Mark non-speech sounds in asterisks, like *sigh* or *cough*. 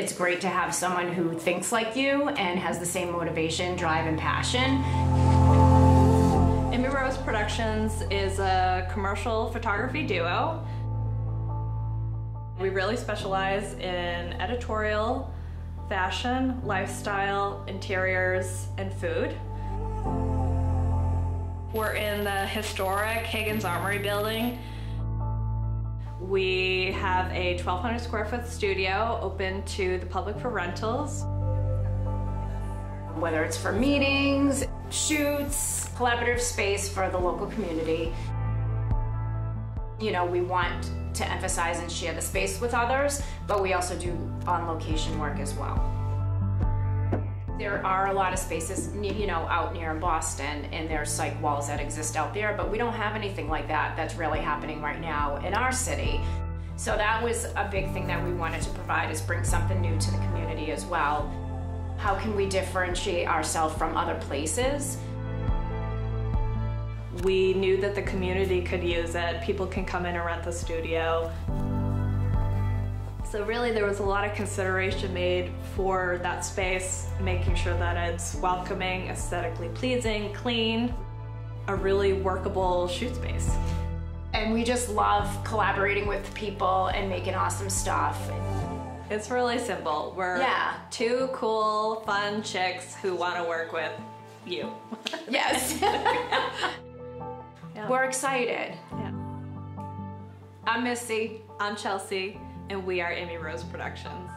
It's great to have someone who thinks like you and has the same motivation, drive, and passion. Amy Rose Productions is a commercial photography duo. We really specialize in editorial, fashion, lifestyle, interiors, and food. We're in the historic Hagen's Armory building. We have a 1,200 square foot studio open to the public for rentals. Whether it's for meetings, shoots, collaborative space for the local community. You know, we want to emphasize and share the space with others, but we also do on location work as well. There are a lot of spaces, you know, out near Boston, and there's cyc walls that exist out there, but we don't have anything like that that's really happening right now in our city. So that was a big thing that we wanted to provide is bring something new to the community as well. How can we differentiate ourselves from other places? We knew that the community could use it. People can come in and rent the studio. So really there was a lot of consideration made for that space, making sure that it's welcoming, aesthetically pleasing, clean, a really workable shoot space. And we just love collaborating with people and making awesome stuff. It's really simple. We're yeah. two cool, fun chicks who want to work with you. *laughs* Yes. *laughs* yeah. We're excited. Yeah. I'm Missy. I'm Chelsea and we are Amy Rose Productions.